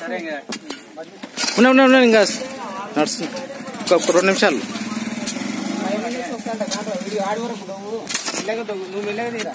సరే ఇంకా ఉన్నా ఉన్నా ఉన్నా ఇంకా నడుస్తుంది ఒక ఒక రెండు నిమిషాలు ఆడి వరకు నువ్వు మెల్లగా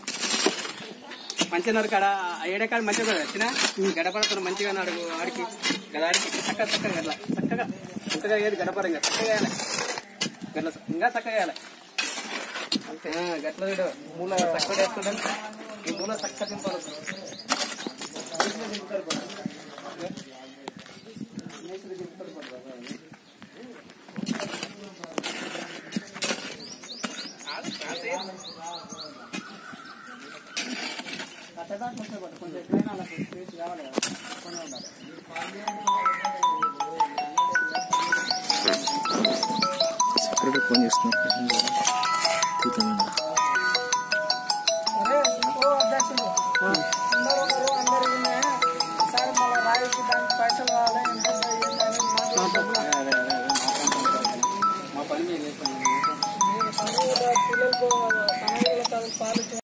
మంచిగా కాడ ఏడకాడ మంచిగా కూడా వచ్చిన? గడపడతో మంచిగా నాడు ఆడికి. కదా ఆడికి చక్కగా చక్కగా గట్లా. చక్కగా చక్కగా ఏది గడపడ ఇంకా చక్కగా వేయాలి గట్లా ఇంకా చక్కగా వేయాలి అంతే గట్ల చూడు. మూల చక్కగా వేసుకుంటాను ఈ మూల చక్కగా తింపాలి Thank you. సెక్రటరీ ఫోన్ చేస్తున్నా మా పని మీద పిల్లలకు సమయంలో పాలు